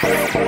Música